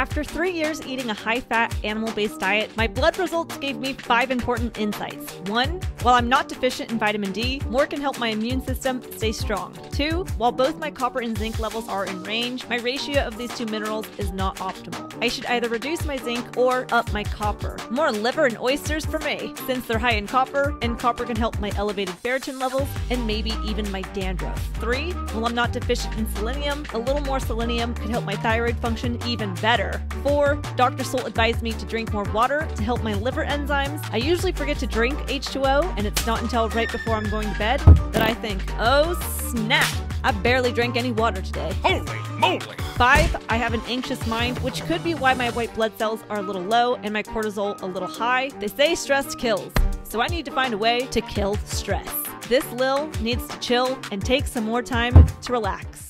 After three years eating a high fat, animal based diet, my blood results gave me five important insights. One, while I'm not deficient in vitamin D, more can help my immune system stay strong. Two, while both my copper and zinc levels are in range, my ratio of these two minerals is not optimal. I should either reduce my zinc or up my copper. More liver and oysters for me, since they're high in copper, and copper can help my elevated ferritin levels and maybe even my dandruff. Three, while I'm not deficient in selenium, a little more selenium could help my thyroid function even better. Four, Dr. Soul advised me to drink more water to help my liver enzymes. I usually forget to drink H2O, and it's not until right before I'm going to bed that I think, oh snap, I barely drank any water today. Holy moly! Five, I have an anxious mind, which could be why my white blood cells are a little low and my cortisol a little high. They say stress kills, so I need to find a way to kill stress. This Lil needs to chill and take some more time to relax.